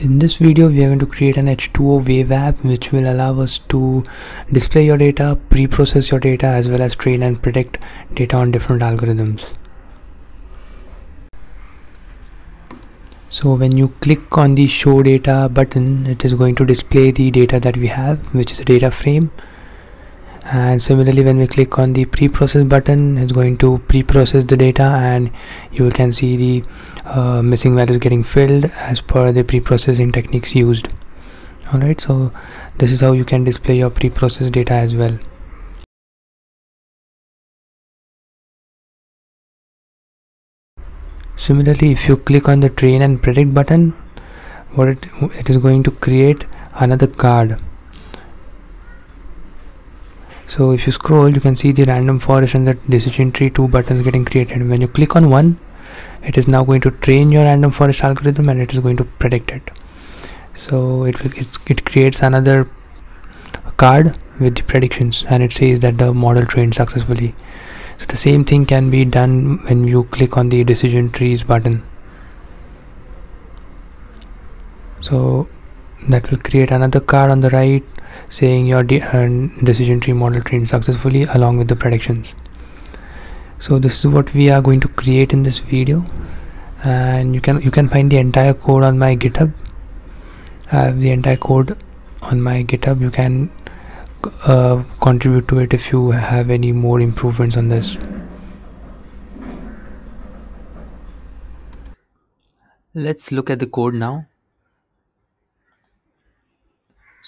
in this video we are going to create an H2O wave app which will allow us to display your data, pre-process your data as well as train and predict data on different algorithms. So when you click on the show data button it is going to display the data that we have which is a data frame and similarly when we click on the pre-process button it's going to pre-process the data and you can see the uh, missing values getting filled as per the pre-processing techniques used. Alright so this is how you can display your pre-processed data as well. Similarly if you click on the train and predict button what it, it is going to create another card so if you scroll you can see the random forest and the decision tree two buttons getting created. When you click on one it is now going to train your random forest algorithm and it is going to predict it. So it it creates another card with the predictions and it says that the model trained successfully. So the same thing can be done when you click on the decision trees button. So that will create another card on the right saying your de uh, decision tree model trained successfully along with the predictions. So this is what we are going to create in this video. And you can you can find the entire code on my github. I have the entire code on my github. You can uh, contribute to it if you have any more improvements on this. Let's look at the code now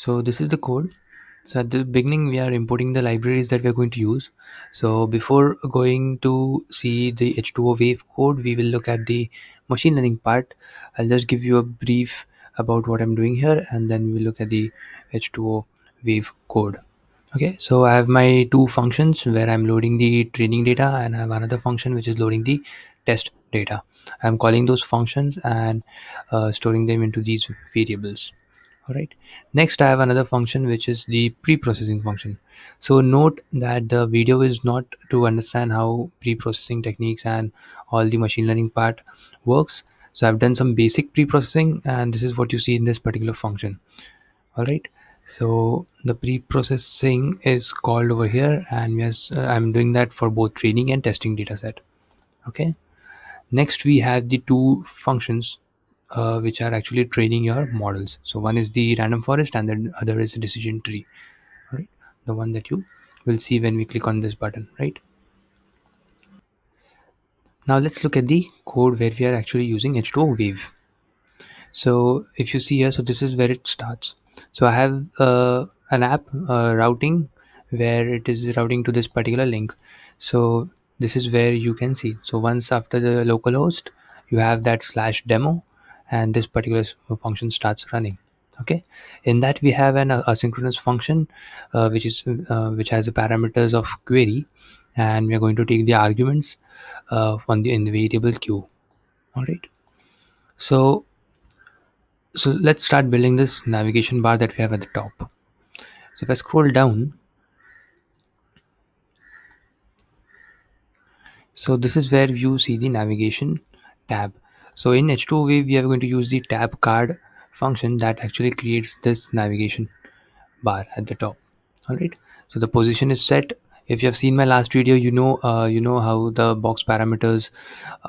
so this is the code. So at the beginning we are importing the libraries that we're going to use. So before going to see the h2o wave code we will look at the machine learning part. I'll just give you a brief about what i'm doing here and then we'll look at the h2o wave code. Okay so i have my two functions where i'm loading the training data and i have another function which is loading the test data. I'm calling those functions and uh, storing them into these variables all right next i have another function which is the pre-processing function. So note that the video is not to understand how pre-processing techniques and all the machine learning part works. So i've done some basic pre-processing and this is what you see in this particular function. All right so the pre-processing is called over here and yes uh, i'm doing that for both training and testing data set. Okay. Next we have the two functions uh, which are actually training your models. So one is the random forest and the other is decision tree right? The one that you will see when we click on this button right? Now let's look at the code where we are actually using h2o wave. So if you see here so this is where it starts. So i have uh, an app uh, routing where it is routing to this particular link. So this is where you can see. So once after the localhost you have that slash demo and this particular function starts running okay? In that we have an asynchronous function uh, which is uh, which has the parameters of query and we are going to take the arguments uh, the in the variable q all right so so let's start building this navigation bar that we have at the top. So if i scroll down so this is where you see the navigation tab so in h2o wave we are going to use the tab card function that actually creates this navigation bar at the top. All right so the position is set. If you have seen my last video you know uh, you know how the box parameters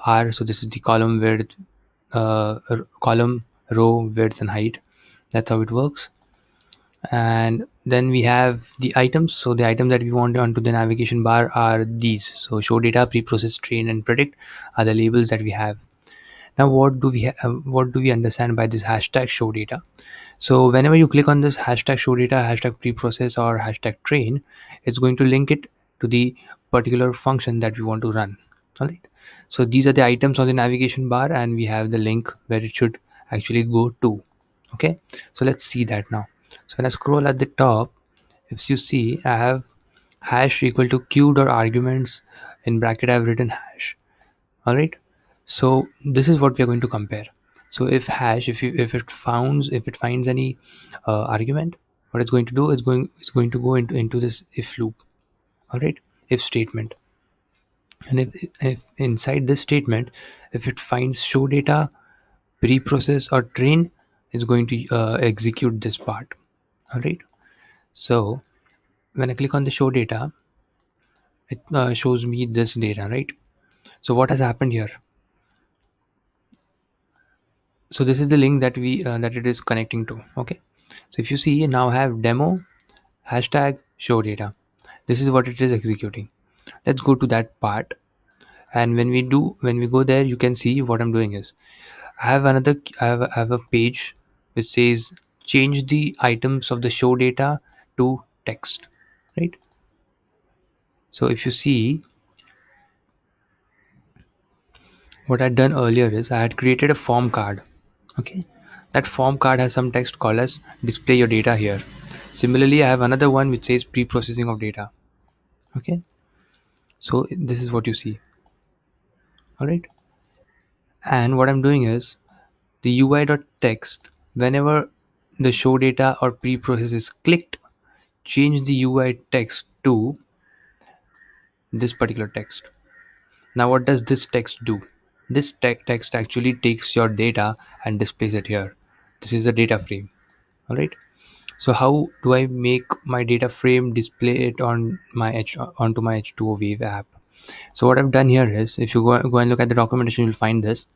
are. So this is the column width uh, column row width and height. That's how it works. And then we have the items. So the items that we want onto the navigation bar are these. So show data pre-process train and predict are the labels that we have now what do we uh, what do we understand by this hashtag show data? So whenever you click on this hashtag show data hashtag pre-process or hashtag train it's going to link it to the particular function that we want to run all right so these are the items on the navigation bar and we have the link where it should actually go to okay? So let's see that now. So when i scroll at the top if you see i have hash equal to q dot arguments in bracket i've written hash all right so this is what we are going to compare. So if hash if you if it founds if it finds any uh, argument what it's going to do is going it's going to go into into this if loop. All right if statement. And if, if inside this statement if it finds show data pre-process or train is going to uh, execute this part. All right so when i click on the show data it uh, shows me this data right? So what has happened here so this is the link that we uh, that it is connecting to. Okay. So if you see now I have demo hashtag show data. This is what it is executing. Let's go to that part. And when we do when we go there you can see what i'm doing is i have another i have, I have a page which says change the items of the show data to text right? So if you see what i'd done earlier is i had created a form card okay. That form card has some text called as display your data here. Similarly i have another one which says pre-processing of data. Okay. So this is what you see. All right and what i'm doing is the ui.text whenever the show data or pre-process is clicked change the ui text to this particular text. Now what does this text do this text actually takes your data and displays it here. This is a data frame all right so how do i make my data frame display it on my H onto my h2o wave app? So what i've done here is if you go, go and look at the documentation you'll find this.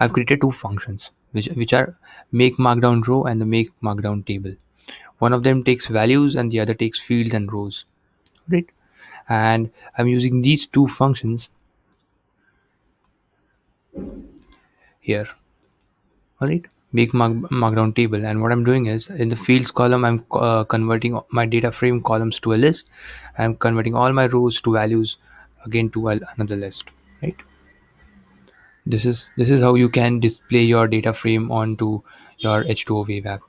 I've created two functions which which are make markdown row and the make markdown table. One of them takes values and the other takes fields and rows right and i'm using these two functions here. All right make mark, markdown table. And what i'm doing is in the fields column i'm uh, converting my data frame columns to a list. I'm converting all my rows to values again to another list. Right? This is this is how you can display your data frame onto your h2o wave app.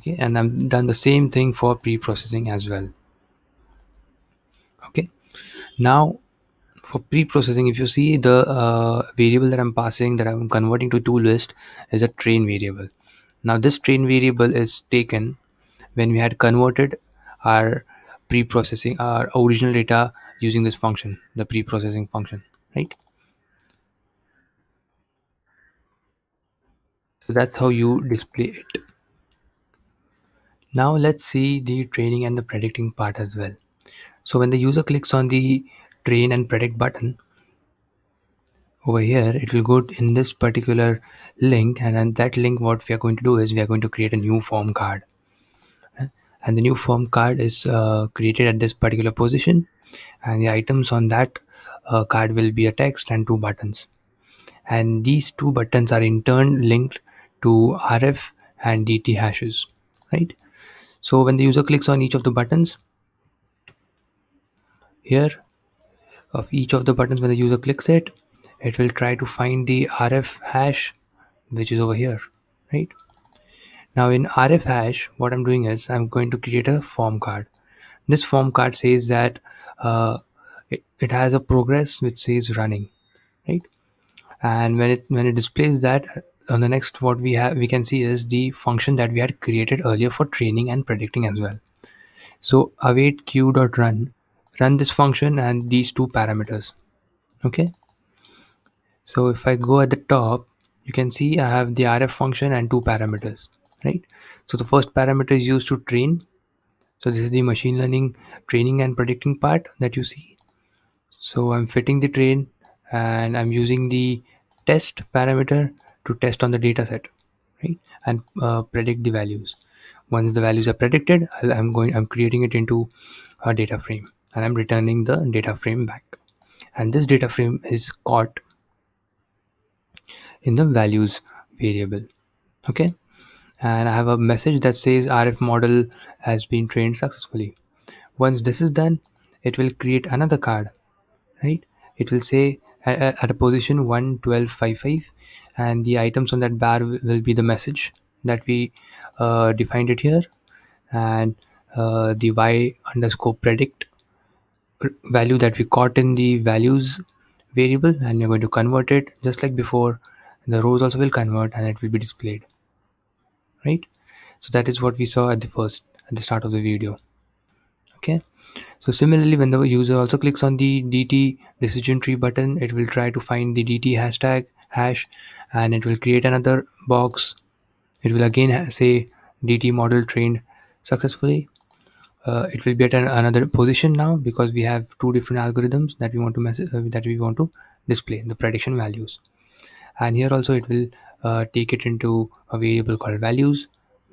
Okay? And i'm done the same thing for pre-processing as well. Okay? Now for pre-processing if you see the uh, variable that i'm passing that i'm converting to to list is a train variable. Now this train variable is taken when we had converted our pre-processing our original data using this function the pre-processing function right? So that's how you display it. Now let's see the training and the predicting part as well. So when the user clicks on the train and predict button. Over here it will go in this particular link and on that link what we are going to do is we are going to create a new form card. And the new form card is uh, created at this particular position and the items on that uh, card will be a text and two buttons. And these two buttons are in turn linked to rf and dt hashes right? So when the user clicks on each of the buttons here of each of the buttons when the user clicks it it will try to find the rf hash which is over here right? Now in rf hash what i'm doing is i'm going to create a form card. This form card says that uh, it, it has a progress which says running right? And when it when it displays that on the next what we have we can see is the function that we had created earlier for training and predicting as well. So await q dot run this function and these two parameters okay? So if i go at the top you can see i have the rf function and two parameters right? So the first parameter is used to train. So this is the machine learning training and predicting part that you see. So i'm fitting the train and i'm using the test parameter to test on the data set right? And uh, predict the values. Once the values are predicted i'm going i'm creating it into a data frame and I'm returning the data frame back. And this data frame is caught in the values variable okay? And I have a message that says RF model has been trained successfully. Once this is done it will create another card right? It will say at a position 11255 and the items on that bar will be the message that we uh, defined it here. And uh, the y underscore predict value that we caught in the values variable and we're going to convert it just like before the rows also will convert and it will be displayed right? So that is what we saw at the first at the start of the video okay? So similarly when the user also clicks on the dt decision tree button it will try to find the dt hashtag hash and it will create another box. It will again say dt model trained successfully uh, it will be at an, another position now because we have two different algorithms that we want to uh, that we want to display the prediction values. And here also it will uh, take it into a variable called values.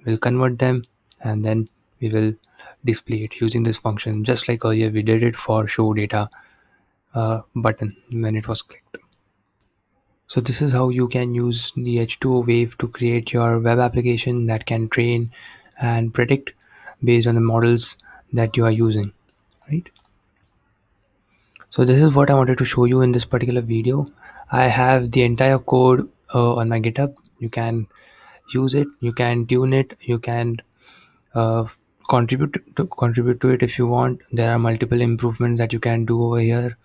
We'll convert them and then we will display it using this function just like earlier we did it for show data uh, button when it was clicked. So this is how you can use the H2O wave to create your web application that can train and predict based on the models that you are using, right? So this is what I wanted to show you in this particular video. I have the entire code uh, on my GitHub. You can use it, you can tune it, you can uh, contribute to contribute to it if you want. There are multiple improvements that you can do over here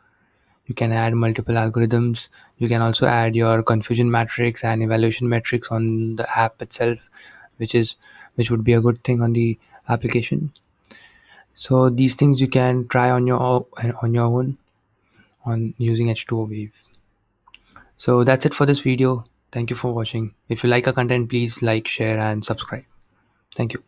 you can add multiple algorithms you can also add your confusion matrix and evaluation metrics on the app itself which is which would be a good thing on the application. So these things you can try on your on your own on using h2o wave so that's it for this video. Thank you for watching. If you like our content please like share and subscribe. Thank you